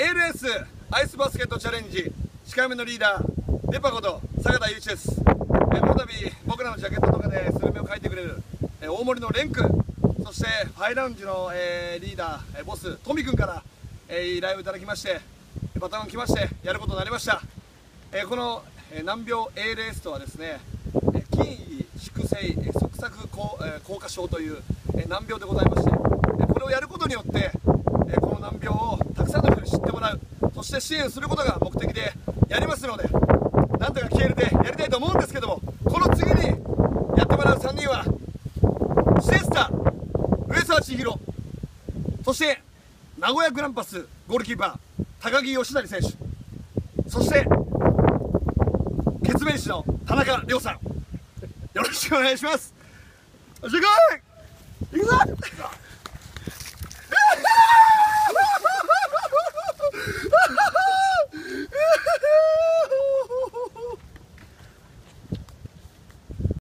ALS アイスバスケットチャレンジ司会目のリーダーデパこと坂田祐一です。えこの度僕らのジャケットとかでスルメを描いてくれるえ大森のレン君そしてファイラウンジの、えーリーダー、えボストミ君から、えー依頼をいただきましてバトンが来ましてやることになりました、えーこの、えー難病 ALS とはですねえー筋萎縮性側索硬えー硬化症という、えー難病でございましてえーこれをやることによって、えーこの難病をたくさんの人に知ってもらうそして支援することが目的でやりますのでなんとか消えるでやりたいと思うんですけどもこの次にやってもらう3人はシエスタ上沢千尋そして名古屋グランパスゴールキーパー高木義成選手そして決命士の田中亮さん。よろしくお願いします。よし行くぞ